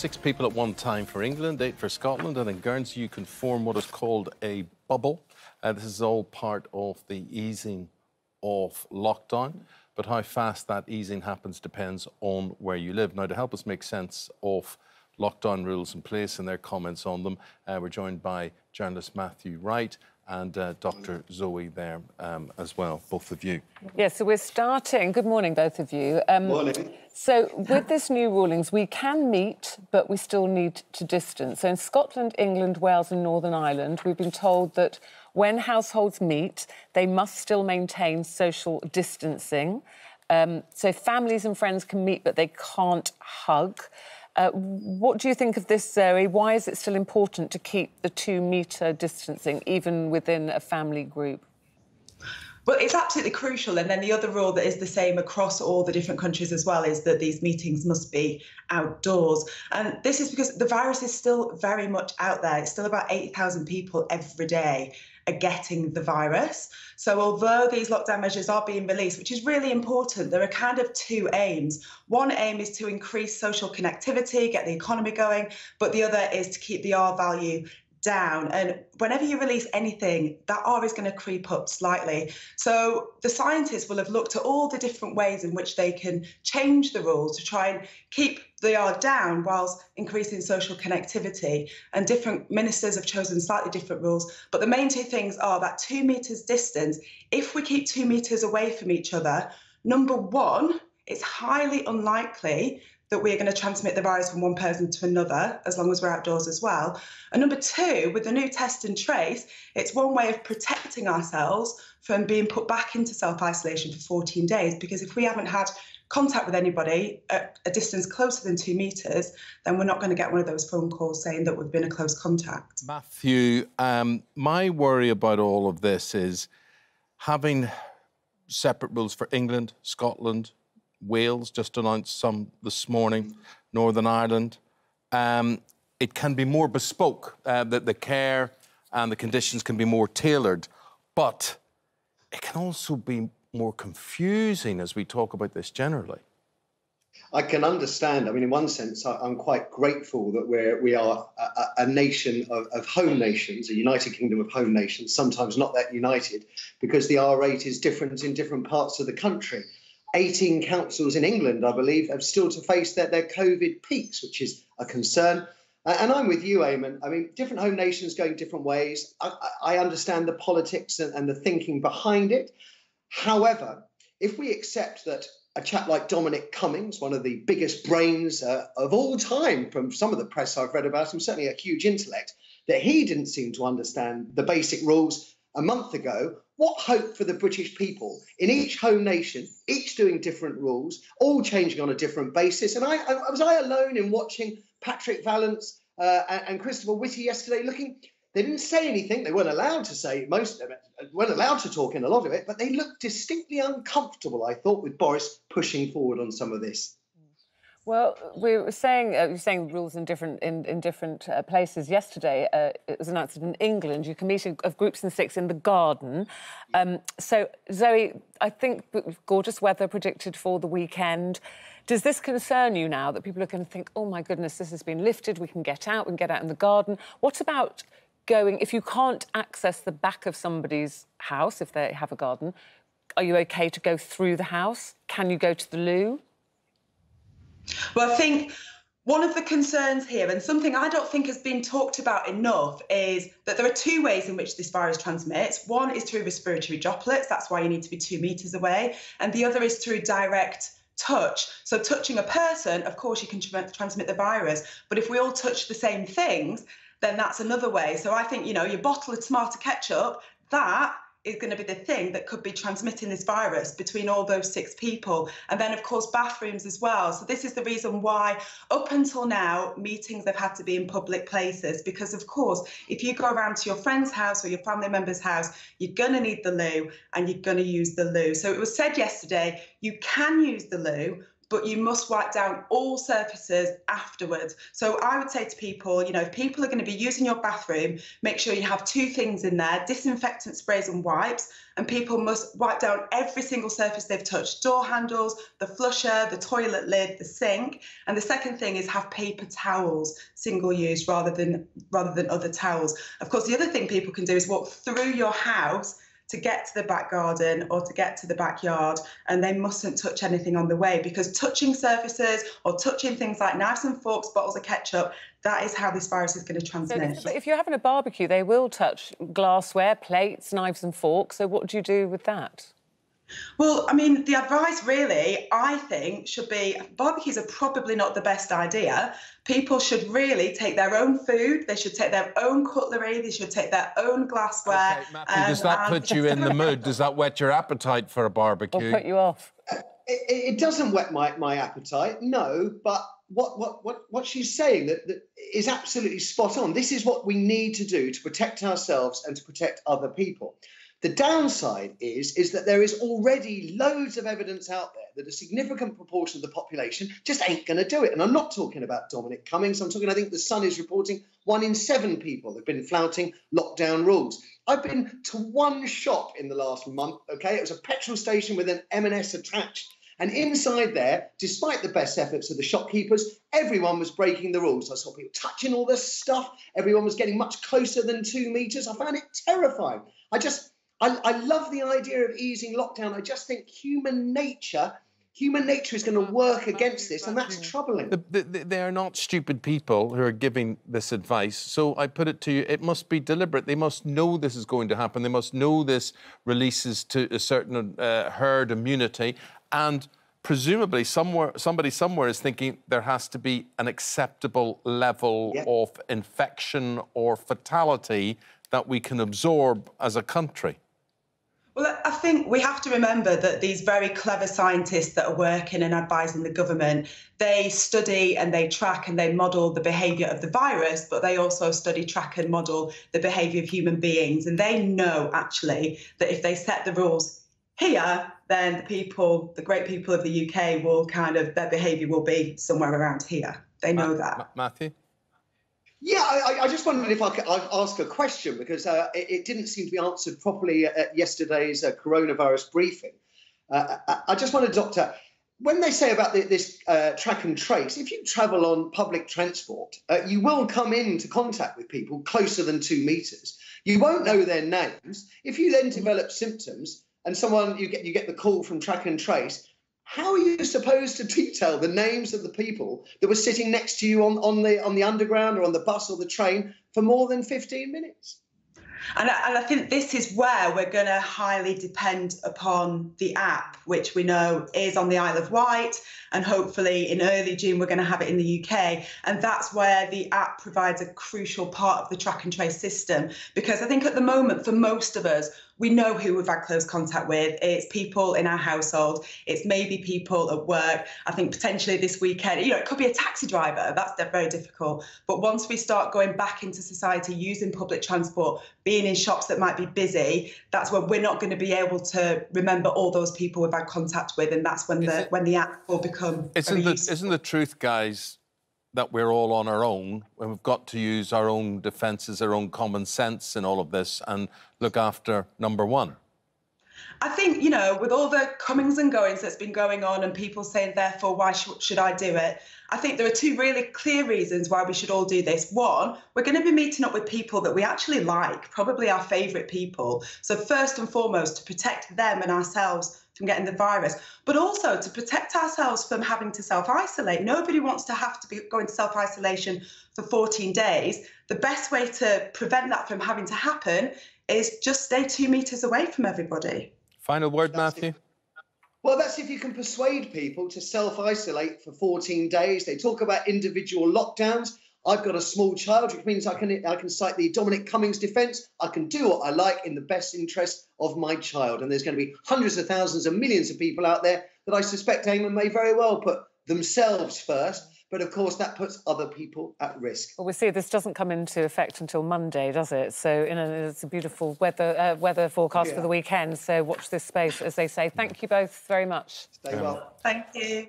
six people at one time for England, eight for Scotland, and in Guernsey you can form what is called a bubble. Uh, this is all part of the easing of lockdown, but how fast that easing happens depends on where you live. Now, to help us make sense of lockdown rules in place and their comments on them, uh, we're joined by journalist Matthew Wright and uh, Dr. Zoe there um, as well, both of you. Yes, yeah, so we're starting. Good morning, both of you. Um, morning. So, with this new rulings, we can meet, but we still need to distance. So, in Scotland, England, Wales, and Northern Ireland, we've been told that when households meet, they must still maintain social distancing. Um, so, families and friends can meet, but they can't hug. Uh, what do you think of this, Zoe? Why is it still important to keep the two metre distancing, even within a family group? Well, it's absolutely crucial. And then the other rule that is the same across all the different countries as well is that these meetings must be outdoors. And this is because the virus is still very much out there. It's still about 8,000 people every day are getting the virus. So, although these lockdown measures are being released, which is really important, there are kind of two aims. One aim is to increase social connectivity, get the economy going, but the other is to keep the R value down. And whenever you release anything, that R is going to creep up slightly. So the scientists will have looked at all the different ways in which they can change the rules to try and keep the R down whilst increasing social connectivity. And different ministers have chosen slightly different rules. But the main two things are that two metres distance, if we keep two metres away from each other, number one, it's highly unlikely that we're going to transmit the virus from one person to another as long as we're outdoors as well. And number two, with the new test and trace, it's one way of protecting ourselves from being put back into self isolation for 14 days. Because if we haven't had contact with anybody at a distance closer than two metres, then we're not going to get one of those phone calls saying that we've been a close contact. Matthew, um, my worry about all of this is having separate rules for England, Scotland, Wales just announced some this morning, Northern Ireland. Um, it can be more bespoke, uh, that the care and the conditions can be more tailored, but it can also be more confusing as we talk about this generally. I can understand. I mean, in one sense, I'm quite grateful that we're we are a, a nation of, of, home nations, a United Kingdom of home nations. Sometimes not that united, because the R rate is different in different parts of the country. 18 councils in England, I believe, have still to face their, their COVID peaks, which is a concern. And I'm with you, Eamonn. I mean, different home nations going different ways. I, I understand the politics and, and, the thinking behind it. However, if we accept that a chap like Dominic Cummings, one of the biggest brains uh, of all time, from some of the press I've read about him, certainly a huge intellect, that he didn't seem to understand the basic rules a month ago, what hope for the British people in each home nation, each doing different rules, all changing on a different basis? And I, I was I alone in watching Patrick Vallance uh, and, Christopher Whitty yesterday looking. They didn't say anything. They weren't allowed to say most of it, weren't allowed to talk in a lot of it, but they looked distinctly uncomfortable, I thought, with Boris pushing forward on some of this. Well, we were saying uh, you were saying rules in different in, in different uh, places. Yesterday, uh, it was announced in England you can meet of groups in six in the garden. Um, so, Zoe, I think gorgeous weather predicted for the weekend. Does this concern you now that people are going to think, "Oh my goodness, this has been lifted. We can get out. We can get out in the garden." What about going if you can't access the back of somebody's house if they have a garden? Are you okay to go through the house? Can you go to the loo? Well, I think one of the concerns here, and something I don't think has been talked about enough, is that there are two ways in which this virus transmits. One is through respiratory droplets, that's why you need to be two meters away, and the other is through direct touch. So, touching a person, of course, you can transmit the virus, but if we all touch the same things, then that's another way. So, I think, you know, your bottle of tomato ketchup, that is going to be the thing that could be transmitting this virus between all those six people. And then, of course, bathrooms as well. So, this is the reason why, up until now, meetings have had to be in public places. Because, of course, if you go around to your friend's house or your family member's house, you're going to need the loo and you're going to use the loo. So, it was said yesterday you can use the loo, but you must wipe down all surfaces afterwards. So I would say to people, you know, if people are going to be using your bathroom, make sure you have two things in there disinfectant sprays and wipes. And people must wipe down every single surface they've touched door handles, the flusher, the toilet lid, the sink. And the second thing is have paper towels, single use rather than rather than other towels. Of course, the other thing people can do is walk through your house to get to the back garden or to get to the backyard and they mustn't touch anything on the way because touching surfaces or touching things like knives and forks bottles of ketchup that is how this virus is going to transmit. So, but if you're having a barbecue they will touch glassware plates knives and forks so what do you do with that well, I mean, the advice really, I think, should be barbecues are probably not the best idea. People should really take their own food, they should take their own cutlery, they should take their own glassware. Okay, Matthew, um, does that put you in the mood? Does that whet your appetite for a barbecue? Or put you off? it, it, doesn't whet my, my appetite, no, but what, what, what, what she's saying that, that is absolutely spot on. This is what we need to do to protect ourselves and to protect other people. The downside is, is that there is already loads of evidence out there that a significant proportion of the population just ain't going to do it. And I'm not talking about Dominic Cummings. I'm talking, I think the Sun is reporting one in seven people have been flouting lockdown rules. I've been to one shop in the last month, okay? It was a petrol station with an M&S attached. And inside there, despite the best efforts of the shopkeepers, everyone was breaking the rules. I saw people touching all this stuff. Everyone was getting much closer than two meters. I found it terrifying. I just, I, I love the idea of easing lockdown. I just think human nature human nature is going to work against this, and that's troubling. The, the, the, they are not stupid people who are giving this advice. So I put it to you, it must be deliberate. They must know this is going to happen. They must know this releases to a certain uh, herd immunity. And presumably somewhere, somebody somewhere is thinking there has to be an acceptable level yep. of infection or fatality that we can absorb as a country. Well, I think we have to remember that these very clever scientists that are working and advising the government, they study and they track and they model the behavior of the virus, but they also study, track and model the behavior of human beings. And they know actually that if they set the rules here, then the people, the great people of the UK will kind of, their behavior will be somewhere around here. They know that. Matthew? Yeah, I, I, just wondered if I could ask a question because uh, it, it, didn't seem to be answered properly at yesterday's uh, coronavirus briefing. Uh, I, I, just wondered, Doctor, when they say about the, this uh, track and trace, if you travel on public transport, uh, you will come into contact with people closer than two meters. You won't know their names. If you then develop symptoms and someone you get you get the call from track and trace, how are you supposed to detail the names of the people that were sitting next to you on, on the on the underground or on the bus or the train for more than 15 minutes? And I, and I think this is where we're going to highly depend upon the app, which we know is on the Isle of Wight. And hopefully in early June, we're going to have it in the UK. And that's where the app provides a crucial part of the track and trace system. Because I think at the moment, for most of us, we know who we've had close contact with. It's people in our household. It's maybe people at work. I think potentially this weekend, you know, it could be a taxi driver. That's very difficult. But once we start going back into society using public transport, being in shops that might be busy, that's when we're not going to be able to remember all those people we've had contact with, and that's when the it, when the app will become. Isn't the, isn't the truth, guys? That we're all on our own And we've got to use our own defences, our own common sense in all of this and look after number one? I think, you know, with all the comings and goings that's been going on and people saying, therefore, why sh- should I do it? I think there are two really clear reasons why we should all do this. One, we're going to be meeting up with people that we actually like, probably our favourite people. So, first and foremost, to protect them and ourselves from getting the virus, but also to protect ourselves from having to self isolate. Nobody wants to have to be going to self isolation for 14 days. The best way to prevent that from having to happen is just stay two metres away from everybody. Final word, that's Matthew. Well, that's if you can persuade people to self isolate for 14 days. They talk about individual lockdowns. I've got a small child, which means I can I can cite the Dominic Cummings defence. I can do what I like in the best interest of my child. And there's going to be hundreds of thousands and millions of people out there that I suspect Eamonn may very well put themselves first. But of course, that puts other people at risk. Well, we see this doesn't come into effect until Monday, does it? So, you know, it's a beautiful weather uh, weather forecast yeah. for the weekend. So, watch this space, as they say. Thank you both very much. Stay well. Thank you.